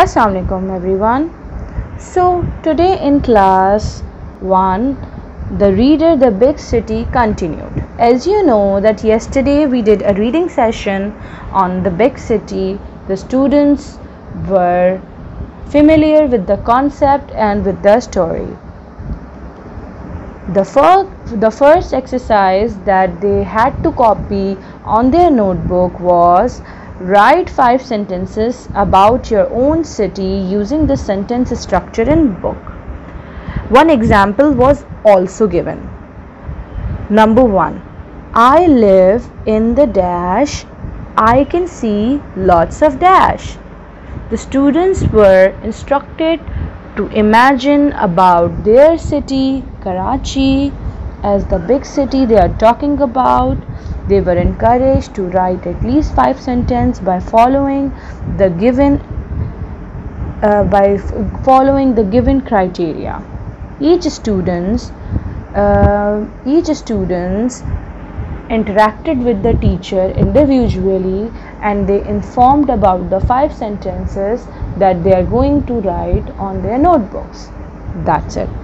Assalamualaikum everyone. So today in class 1 the reader the big city continued. As you know that yesterday we did a reading session on the big city. The students were familiar with the concept and with the story. The first, the first exercise that they had to copy on their notebook was write five sentences about your own city using the sentence structure in book. One example was also given. Number 1 I live in the dash I can see lots of dash. The students were instructed to imagine about their city, Karachi, as the big city they are talking about. They were encouraged to write at least five sentences by following the given uh, by following the given criteria. Each students uh, each students interacted with the teacher individually and they informed about the five sentences that they are going to write on their notebooks. That's it.